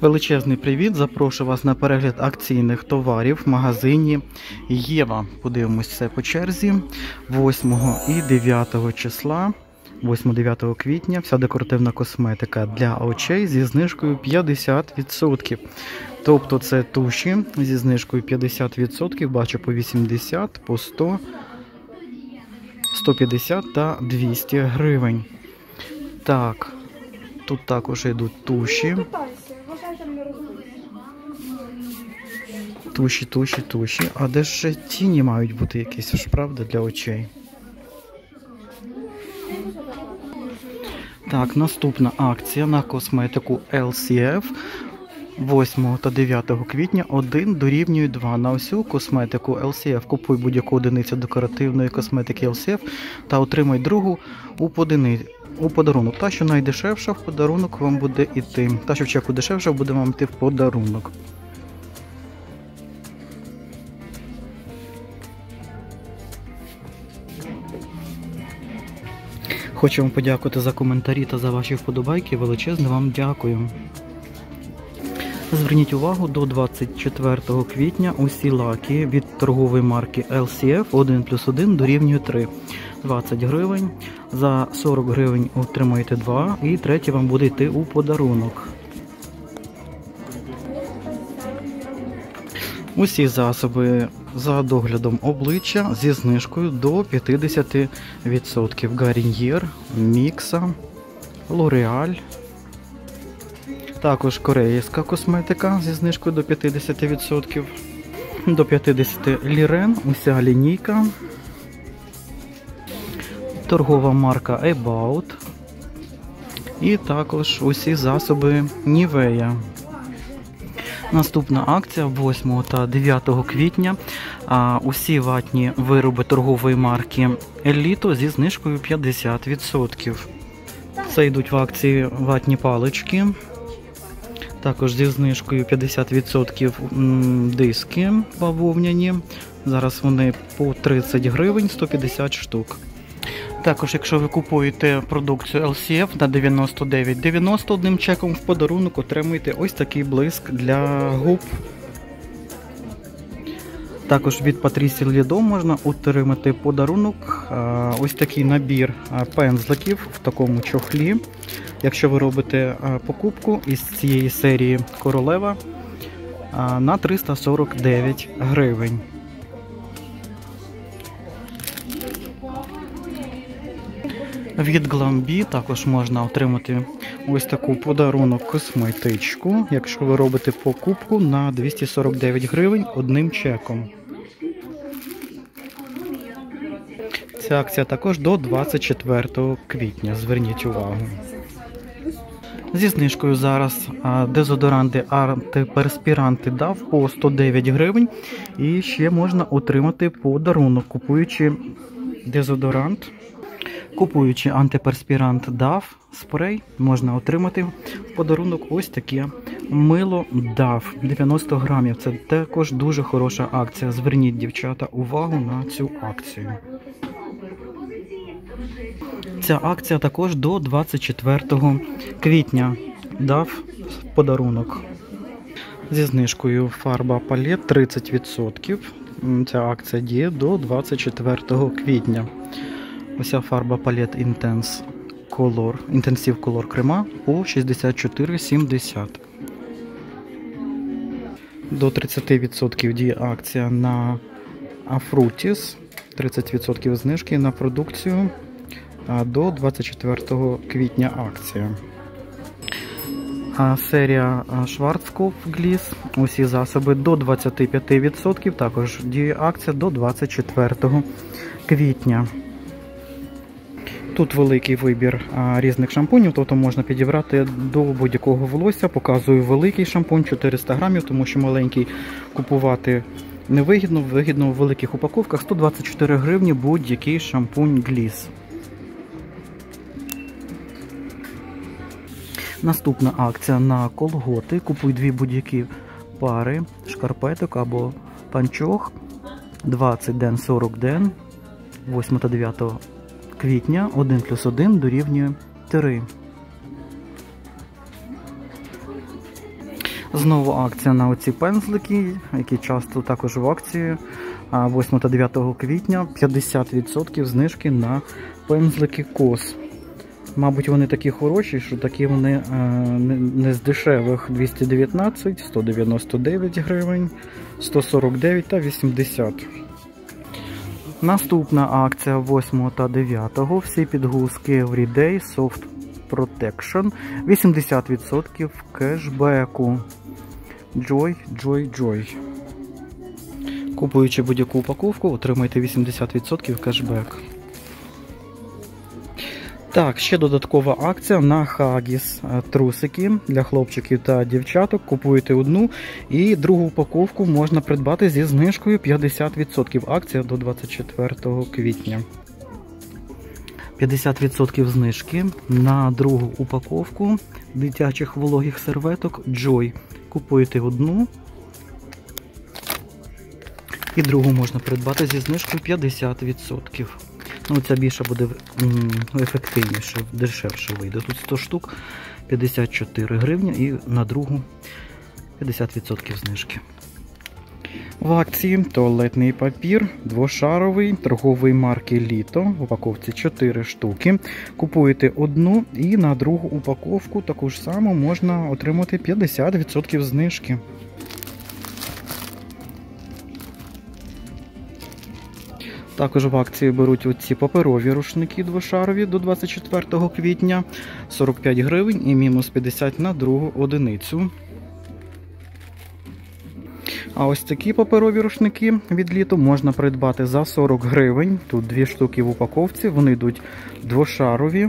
Величезний привіт! Запрошую вас на перегляд акційних товарів в магазині Єва. Подивимось все по черзі 8 і 9 числа, 8-9 квітня, вся декоративна косметика для очей зі знижкою 50%. Тобто це туші зі знижкою 50%, бачу по 80, по 100, 150 та 200 гривень. Так, тут також йдуть туші. Туші, туші, туші. А де ж тіні мають бути якісь, ж правда, для очей? Так, наступна акція на косметику LCF 8 та 9 квітня 1 дорівнює 2. На усю косметику LCF купуй будь-яку одиницю декоративної косметики LCF та отримай другу у подини... у подарунок. Та, що найдешевша в подарунок вам буде йти. Та, що в чеку дешевша, буде вам йти в подарунок. Хочу вам подякувати за коментарі та за ваші вподобайки. Величезне вам дякую. Зверніть увагу, до 24 квітня усі лаки від торгової марки LCF 1 плюс 1 дорівнює 3. 20 гривень. За 40 гривень отримаєте 2 і третє вам буде йти у подарунок. Усі засоби за доглядом обличчя зі знижкою до 50%. Гаріньєр, Мікса, Лореаль. Також корейська косметика зі знижкою до 50%. До 50 лірен, уся лінійка. Торгова марка About. І також усі засоби Нівея. Наступна акція 8 та 9 квітня. Усі ватні вироби торгової марки Еліто зі знижкою 50%. Це йдуть в акції ватні палички. Також зі знижкою 50% диски бавовняні. Зараз вони по 30 гривень 150 штук. Також, якщо ви купуєте продукцію LCF на 99,90 одним чеком в подарунок отримуєте ось такий блиск для губ. Також від Patricia Lido можна отримати подарунок. Ось такий набір пензликів в такому чохлі. Якщо ви робите покупку із цієї серії королева на 349 гривень. Від Glambi також можна отримати ось таку подарунок косметичку, якщо ви робите покупку на 249 гривень одним чеком. Ця акція також до 24 квітня. Зверніть увагу. Зі знижкою зараз дезодоранти антиперспіранти дав по 109 гривень. І ще можна отримати подарунок, купуючи дезодорант. Купуючи антиперспірант DAF спрей, можна отримати в подарунок ось таке мило DAF 90 грамів. Це також дуже хороша акція. Зверніть, дівчата, увагу на цю акцію. Ця акція також до 24 квітня дав подарунок. Зі знижкою фарба палет 30%. Ця акція діє до 24 квітня. Ося фарба палет Intense Color, Intensive Color крема по 64,70. До 30% діє акція на Afrutis. 30% знижки на продукцію до 24 квітня акція. Серія Schwarzkopf Gliss. Усі засоби до 25%. Також діє акція до 24 квітня. Тут великий вибір різних шампунів, тобто можна підібрати до будь-якого волосся. Показую великий шампунь 400 грамів, тому що маленький купувати невигідно, вигідно в великих упаковках 124 гривні будь-який шампунь Gliss. Наступна акція на колготи. Купуй дві будь-які пари, шкарпеток або панчох 20 ден 40 ден 8 та 9 квітня 1 плюс 1 дорівнює 3. Знову акція на оці пензлики, які часто також в акції 8 та 9 квітня 50% знижки на пензлики кос. Мабуть, вони такі хороші, що такі вони е, не з дешевих 219, 199 гривень, 149 та 80. Наступна акція 8 та 9. Всі підгузки Everyday Soft Protection 80% кешбеку. Joy, Joy, Joy. Купуючи будь-яку упаковку, отримайте 80% кешбек. Так, ще додаткова акція на Хагіс трусики для хлопчиків та дівчаток. Купуєте одну і другу упаковку можна придбати зі знижкою 50%. Акція до 24 квітня. 50% знижки на другу упаковку дитячих вологих серветок Joy. Купуєте одну. І другу можна придбати зі знижкою 50%. Ну, Ця більша буде ефективніше, дешевше вийде. Тут 100 штук 54 гривні і на другу 50% знижки. В акції туалетний папір двошаровий торгової марки Літо. В упаковці 4 штуки. Купуєте одну і на другу упаковку таку ж саму можна отримати 50% знижки. Також в акції беруть оці паперові рушники двошарові до 24 квітня 45 гривень і мінус 50 на другу одиницю. А ось такі паперові рушники від літу можна придбати за 40 гривень. Тут дві штуки в упаковці, вони йдуть двошарові,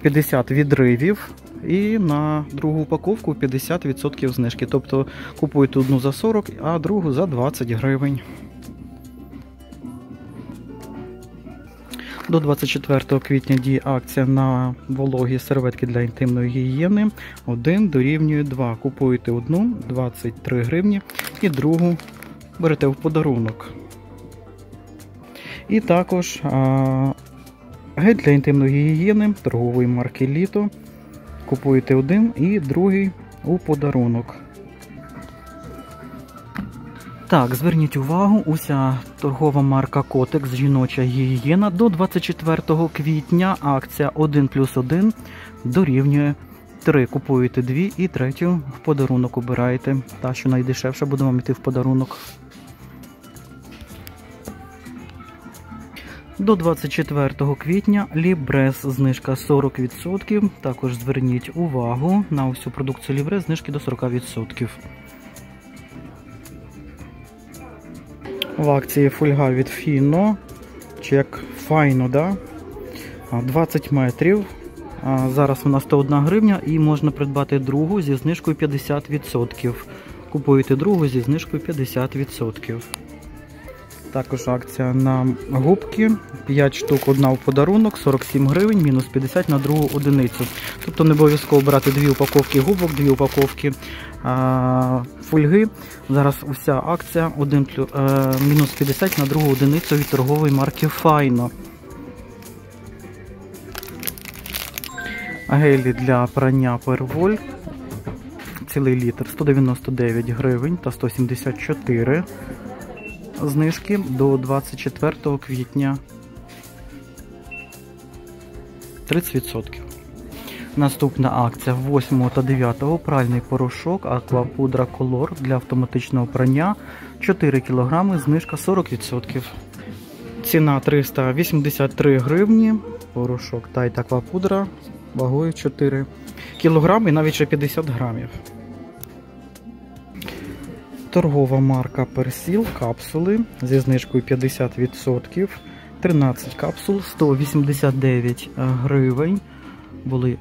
50 відривів. І на другу упаковку 50% знижки. Тобто купуєте одну за 40, а другу за 20 гривень. До 24 квітня діє акція на вологі серветки для інтимної гігієни. Один дорівнює 2. Купуєте одну 23 гривні і другу берете в подарунок. І також а, гель для інтимної гігієни торгової марки Літо. Купуєте один і другий у подарунок. Так, зверніть увагу, уся торгова марка Котекс жіноча гігієна до 24 квітня. Акція 1 плюс 1 дорівнює 3. Купуєте 2 і третю в подарунок обираєте. Та, що найдешевша, буде вам йти в подарунок. До 24 квітня Лібрес знижка 40%. Також зверніть увагу на усю продукцію Лібрес знижки до 40%. В акції фольга від Фіно. Чи як файно, да? 20 метрів. Зараз вона 101 гривня і можна придбати другу зі знижкою 50%. Купуєте другу зі знижкою 50%. Також акція на губки. 5 штук, одна в подарунок, 47 гривень, мінус 50 на другу одиницю. Тобто не обов'язково брати дві упаковки губок, дві упаковки а, фольги. Зараз уся акція 1, а, е, мінус 50 на другу одиницю від торгової марки Файно. Гелі для прання перволь. Цілий літр 199 гривень та 174 знижки до 24 квітня 30%. Наступна акція 8 та 9 пральний порошок Аквапудра Color для автоматичного прання 4 кг, знижка 40%. Ціна 383 гривні. Порошок Тайт Аквапудра вагою 4 кг і навіть ще 50 грамів. Торгова марка Персіл капсули зі знижкою 50%. 13 капсул, 189 гривень. Були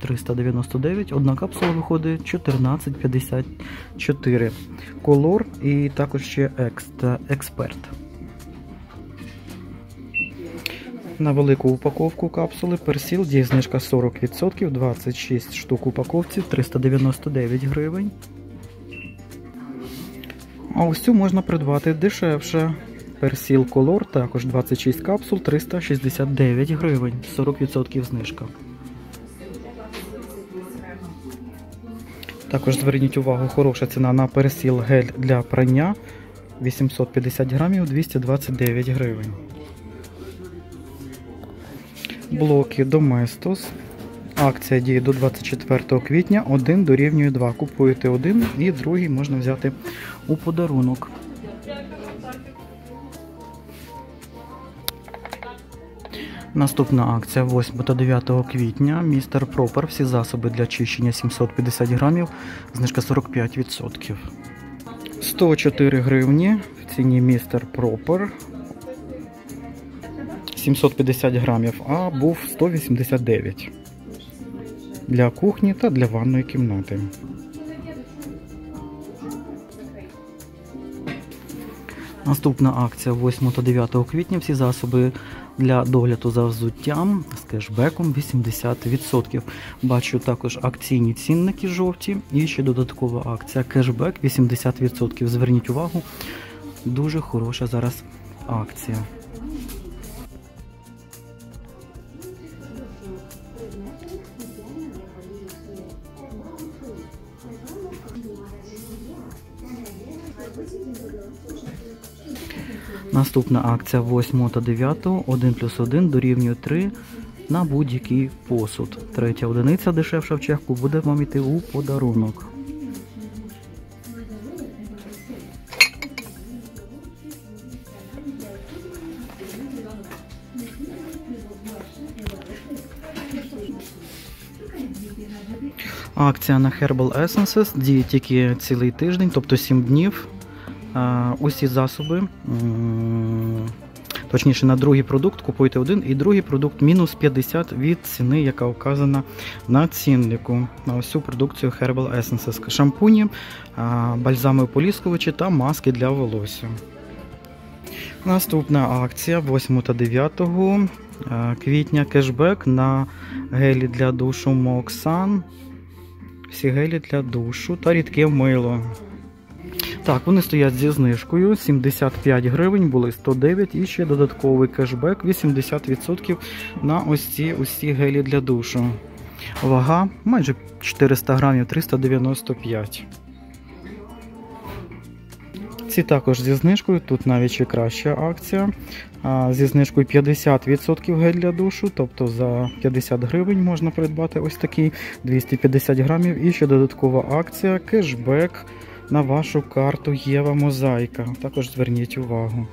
399, одна капсула виходить 14,54. Колор і також ще експерт. На велику упаковку капсули персіл діє знижка 40%, 26 штук упаковці 399 гривень. А ось цю можна придбати дешевше. Персіл Color, також 26 капсул, 369 гривень, 40% знижка. Також зверніть увагу, хороша ціна на пересіл гель для прання 850 грамів 229 гривень. Блоки Domestos. Акція діє до 24 квітня. Один дорівнює 2. Купуєте один і другий можна взяти у подарунок. Наступна акція 8 та 9 квітня. Містер Пропер. Всі засоби для чищення 750 грамів. Знижка 45%. 104 гривні в ціні містер Пропер. 750 грамів, а був 189 для кухні та для ванної кімнати. Наступна акція 8 та 9 квітня. Всі засоби для догляду за взуттям з кешбеком 80%. Бачу також акційні цінники жовті і ще додаткова акція кешбек 80%. Зверніть увагу, дуже хороша зараз акція. Наступна акція 8 та 9, 1 плюс 1 дорівнює 3 на будь-який посуд. Третя одиниця дешевша в чехку буде вам йти у подарунок. Акція на Herbal Essences діє тільки цілий тиждень, тобто 7 днів. Усі засоби, точніше, на другий продукт купуйте один і другий продукт мінус 50 від ціни, яка вказана на ціннику на усю продукцію Herbal Essences. Шампуні, бальзами ополіскувачі та маски для волосся. Наступна акція 8 та 9 квітня кешбек на гелі для душу Moxan. Всі гелі для душу та рідке мило. Так, вони стоять зі знижкою 75 гривень, були 109 і ще додатковий кешбек 80% на ось ці усі гелі для душу. Вага майже 400 грамів 395. Ці також зі знижкою, тут навіть ще краща акція. Зі знижкою 50% гель для душу, тобто за 50 гривень можна придбати ось такий 250 грамів. І ще додаткова акція кешбек на вашу карту Єва Мозаїка. Також зверніть увагу.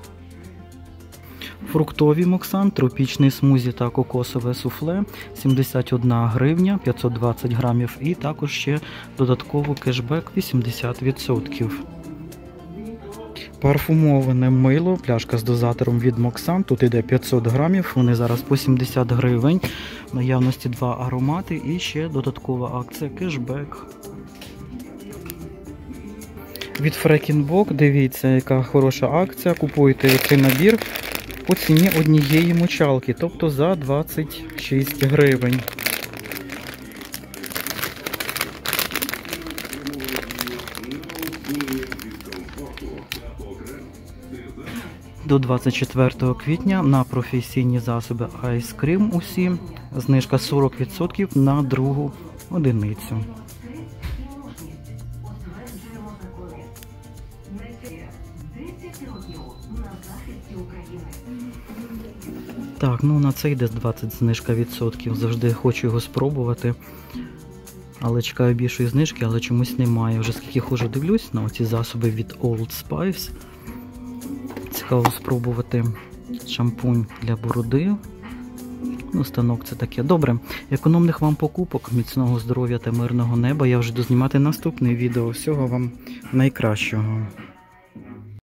Фруктові моксан, тропічний смузі та кокосове суфле 71 гривня 520 грамів. І також ще додатково кешбек 80%. Парфумоване мило, пляшка з дозатором від Моксан. Тут йде 500 грамів, вони зараз по 70 гривень. Наявності два аромати і ще додаткова акція кешбек. Від Фрекінбок, дивіться, яка хороша акція. Купуйте цей набір по ціні однієї мочалки, тобто за 26 гривень. До 24 квітня на професійні засоби Ice Cream усі знижка 40% на другу одиницю. Так, ну на це йде 20 знижка відсотків. Завжди хочу його спробувати. Але чекаю більшої знижки, але чомусь немає. Вже скільки хожу дивлюсь на оці засоби від Old Spice. Цікаво спробувати шампунь для бороди. Ну, станок це таке. Добре. Економних вам покупок, міцного здоров'я та мирного неба. Я вже дознімати наступне відео. Всього вам найкращого.